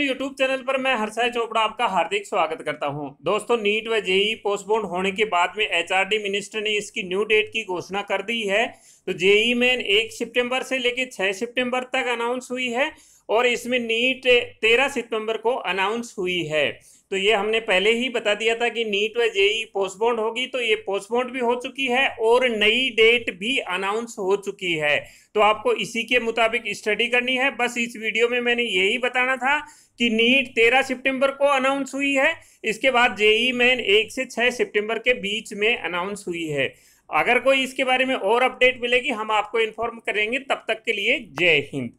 YouTube channel पर मैं हर्षा चोपड़ा आपका हार्दिक स्वागत करता हूँ। दोस्तों, नीट व जेई पोस्टपोन होने के बाद में एचआरडी मिनिस्टर ने इसकी न्यू डेट की घोषणा कर दी है। तो जेई मेन एक सितंबर से लेकर छह सितंबर तक अनाउंस हुई है और इसमें नीट तेरह सितंबर को अनाउंस हुई है। तो ये हमने पहले ही बता दिया था कि नीट व जेई पोस्टपोन्ड होगी तो ये पोस्टपोन्ड भी हो चुकी है और नई डेट भी अनाउंस हो चुकी है। तो आपको इसी के मुताबिक स्टडी करनी है। बस इस वीडियो में मैंने यही बताना था कि नीट तेरह सितंबर को अनाउंस हुई है, इसके बाद जेई मेन एक से छः सितंबर के बीच में अनाउंस हुई है। अगर कोई इसके बारे में और अपडेट मिलेगी, हम आपको इन्फॉर्म करेंगे। तब तक के लिए जय हिंद।